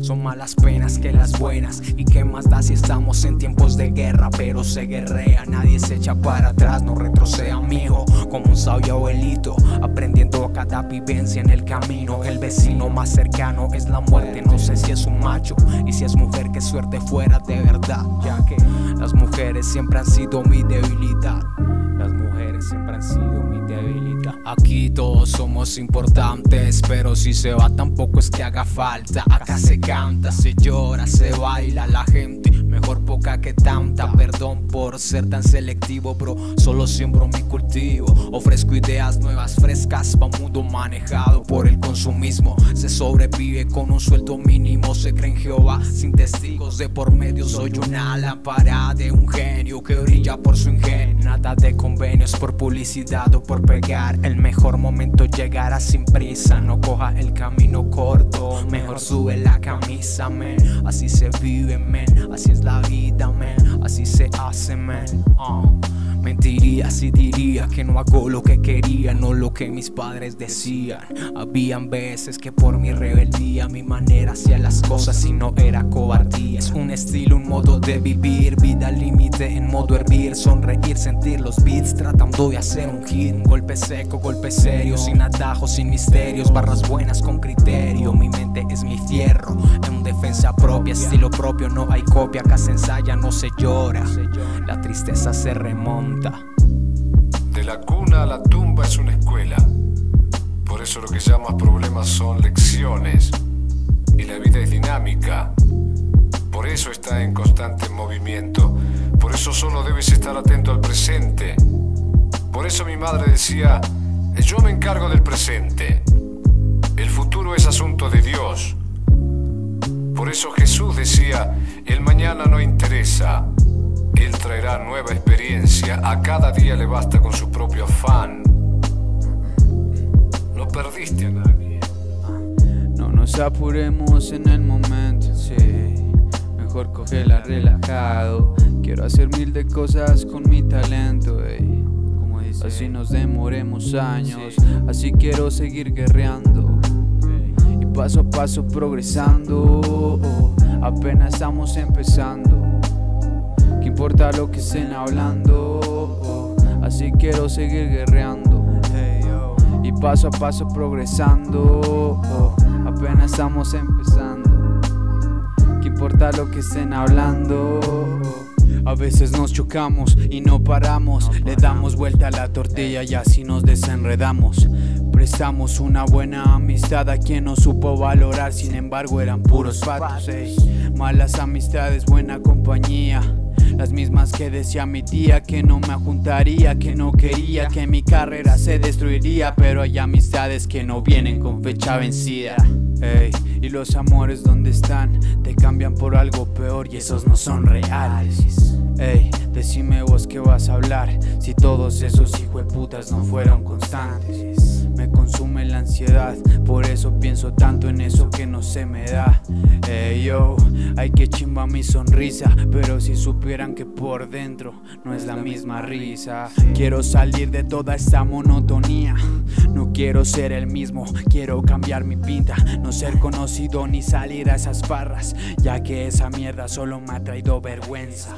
Son malas penas que las buenas. ¿Y qué más da si estamos en tiempos de guerra? Pero se guerrea, nadie se echa para atrás, no retrocede, amigo. Como un sabio abuelito, aprendiendo cada vivencia en el camino. El vecino más cercano es la muerte. No sé si es un macho y si es mujer, que suerte fuera de verdad. Ya que las mujeres siempre han sido mi debilidad. Siempre han sido mi debilidad. Aquí todos somos importantes, pero si se va tampoco es que haga falta. Acá se canta, se llora, se baila, la gente mejor poca que tanta. Perdón por ser tan selectivo, bro. Solo siembro mi cultivo. Ofrezco ideas nuevas, frescas, pa' un mundo manejado por el consumismo. Se sobrevive con un sueldo mínimo, se cree en Jehová. Sin testigos de por medio, soy una lámpara de un genio que brilla por su ingenio. Nada de convenios por publicidad o por pegar. El mejor momento llegará sin prisa. No coja el camino corto, mejor sube la camisa, men. Así se vive, men. Así es la vida, man. Así se hace, man. Uh. Mentiría si diría que no hago lo que quería, no lo que mis padres decían. Habían veces que por mi rebeldía, mi manera hacía las cosas y no era cobardía. Un estilo, un modo de vivir, vida límite en modo hervir, sonreír, sentir los beats, tratando de hacer un hit. golpe seco, golpe serio, sin atajos, sin misterios, barras buenas con criterio. Mi mente es mi fierro, en defensa propia, estilo propio, no hay copia, acá se ensaya, no se llora. La tristeza se remonta. De la cuna a la tumba es una escuela. Por eso lo que llamas problemas son lecciones. Y la vida es dinámica. Por eso está en constante movimiento. Por eso solo debes estar atento al presente. Por eso mi madre decía, yo me encargo del presente. El futuro es asunto de Dios. Por eso Jesús decía, el mañana no interesa, él traerá nueva experiencia, a cada día le basta con su propio afán. No perdiste a nadie. No nos apuremos en el momento, sí. Mejor cógela relajado. Quiero hacer mil de cosas con mi talento, ey. Así nos demoremos años, así quiero seguir guerreando. Y paso a paso progresando, apenas estamos empezando importa lo que estén hablando. Así quiero seguir guerreando. Y paso a paso progresando. Apenas estamos empezando. ¿Qué importa lo que estén hablando? A veces nos chocamos y no paramos. Le damos vuelta a la tortilla y así nos desenredamos. Prestamos una buena amistad a quien no supo valorar, sin embargo eran puros patos. Malas amistades, buena compañía. Las mismas que decía mi tía que no me juntaría, que no quería, que mi carrera se destruiría. Pero hay amistades que no vienen con fecha vencida. y los amores donde están te cambian por algo peor y esos no son reales. Ey, decime vos que vas a hablar si todos esos putas no fueron constantes. Consume la ansiedad, por eso pienso tanto en eso que no se me da. Ey yo, hay que chimba mi sonrisa, pero si supieran que por dentro no es la misma risa. Quiero salir de toda esta monotonía, no quiero ser el mismo, quiero cambiar mi pinta, no ser conocido ni salir a esas barras, ya que esa mierda solo me ha traído vergüenza.